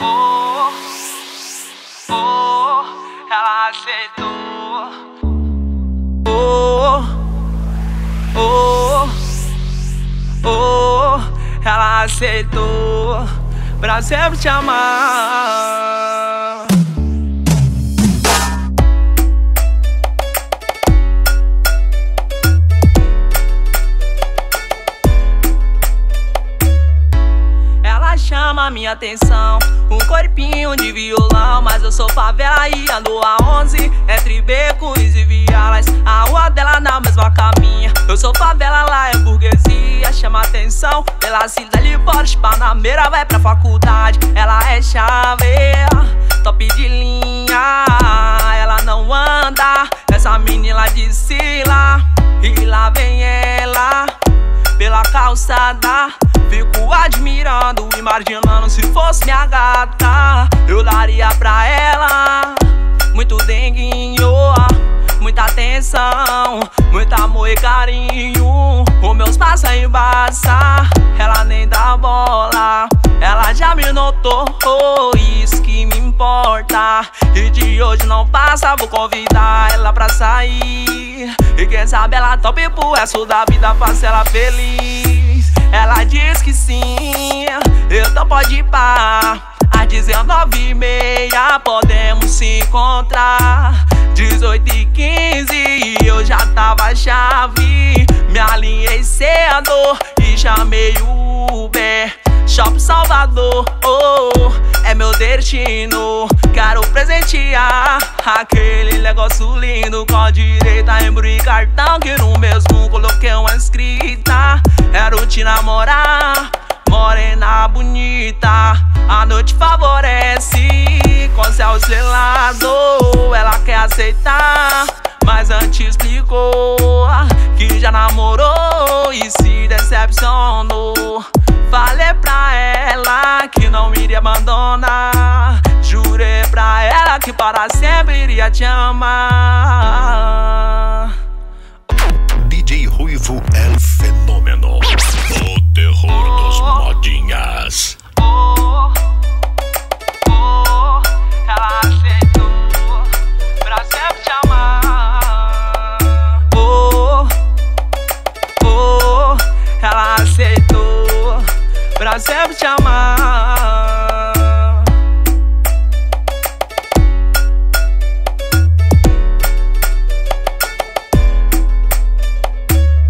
Oh, oh, ela aceitou. Oh, oh, oh, ela aceitou pra sempre te amar. Chama minha atenção, um corpinho de violão. Mas eu sou favela e ando a 11 entre becos e vielas. A rua dela na mesma caminha. Eu sou favela, lá é burguesia. Chama atenção pela cidade Porsche, Panameira, vai pra faculdade. Ela é chave, top de linha. Ela não anda, essa menina de Sila. E lá vem ela pela calçada. Fico admirando, imaginando se fosse minha gata. Eu daria pra ela muito denguinho, muita atenção, muito amor e carinho. Os meus passos embaça, ela nem dá bola. Ela já me notou, oh, isso que me importa. E de hoje não passa, vou convidar ela pra sair. E quem sabe ela tope pro resto da vida, faça ela feliz. Ela diz que sim, então pode pá. Às 19 e meia podemos se encontrar. 18 e 15 e eu já tava chave. Me alinhei cedo e chamei o Uber. Shopping Salvador, oh, é meu destino. Quero presentear aquele negócio lindo com a embro e cartão. Que no mesmo coloquei A noite favorece com céu selado. Ela quer aceitar, mas antes explicou que já namorou e se decepcionou. Falei pra ela que não iria abandonar. Jurei pra ela que para sempre iria te amar. Ah.